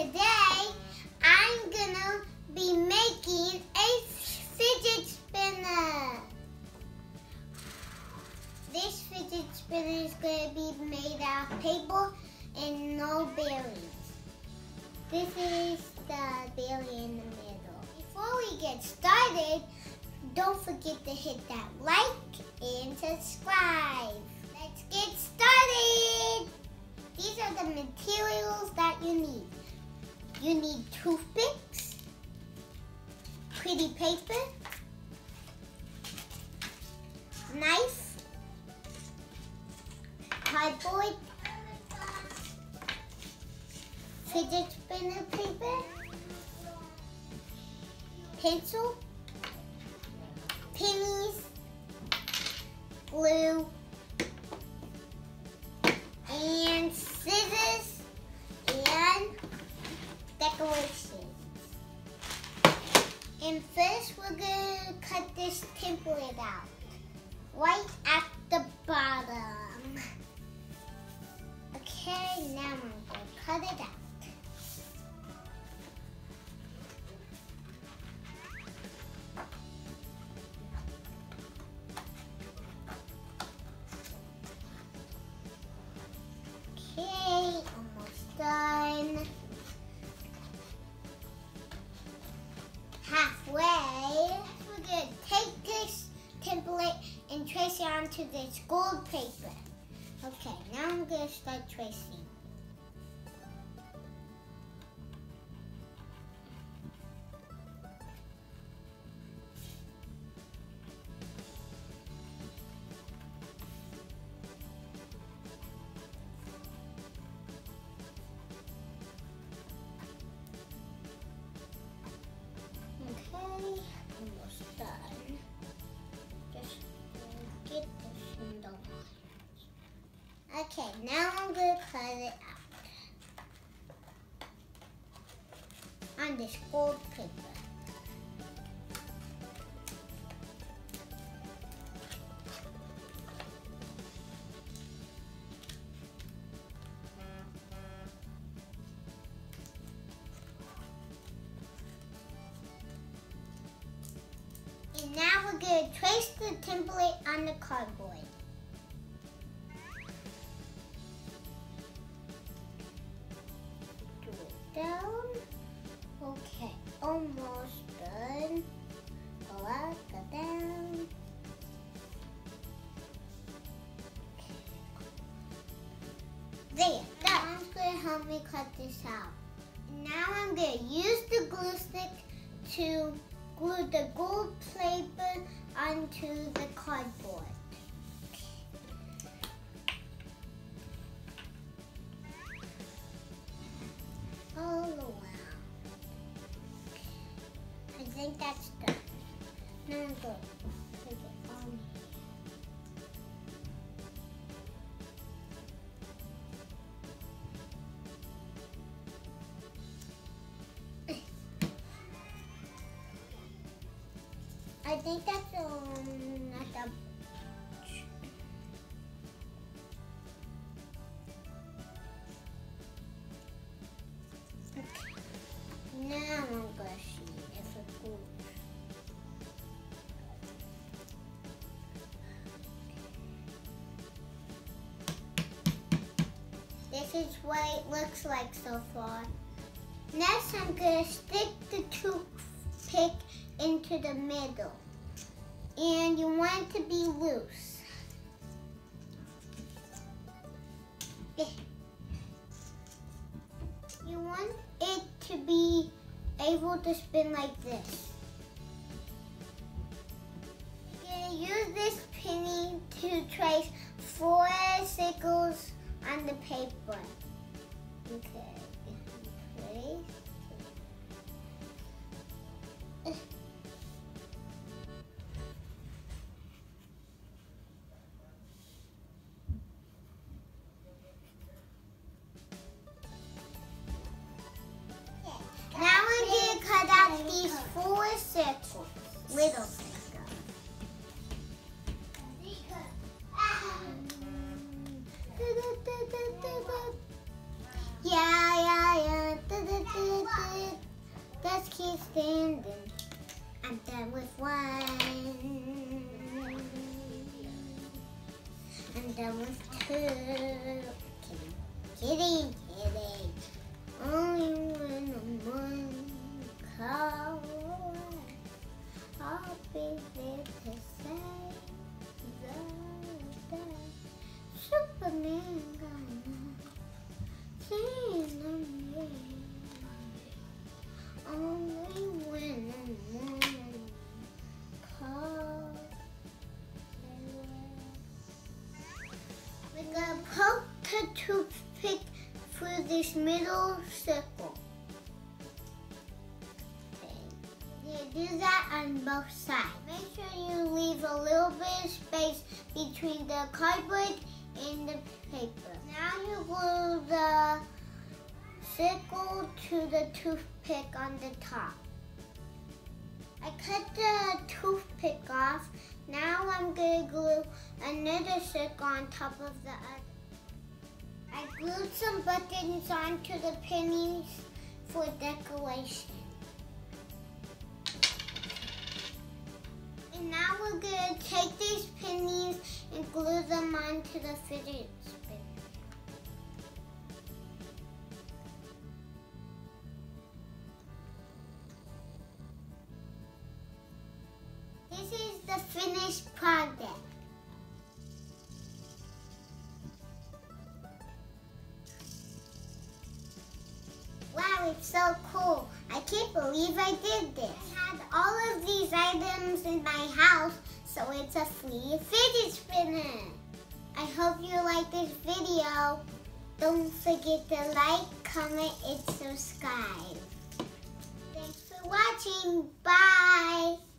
today I'm gonna be making a fidget spinner. This fidget spinner is gonna be made out of paper and no bearings. This is the bearing in the middle. Before we get started, don't forget to hit that like and subscribe. Let's get started. These are the materials that. You need toothpicks, pretty paper, knife, cardboard, fidget spinner paper, pencil, pennies, glue, this template out, right at the bottom. Okay, now I'm gonna cut it out. And trace it onto this gold paper. Okay, now I'm gonna start tracing. Okay, now I'm gonna cut it out on this gold paper. And now we're going to trace the template on the cardboard. Me cut this out. Now I'm going to use the glue stick to glue the gold paper onto the cardboard. All around. I think that's done. Now I'm going think that's um not the. Now I'm gonna see if it goes. This is what it looks like so far. Next, I'm gonna stick the toothpick into the middle. And you want it to be loose. You want it to be able to spin like this. Gonna use this penny to trace four circles on the paper. Okay. Four circles, little circles. Yeah, yeah, yeah. standing. I'm done with one. I'm done with two. Kidding, kidding, kidding. Only I'm one middle circle. You do that on both sides. Make sure you leave a little bit of space between the cardboard and the paper. Now you glue the circle to the toothpick on the top. I cut the toothpick off. Now I'm going to glue another circle on top of the other. Glued some buttons onto the pennies for decoration. And now we're going to take these pennies and glue them onto the fidget spinner. It's so cool. I can't believe I did this. I had all of these items in my house, so it's a free fidget spinner. I hope you like this video. Don't forget to like, comment, and subscribe. Thanks for watching. Bye.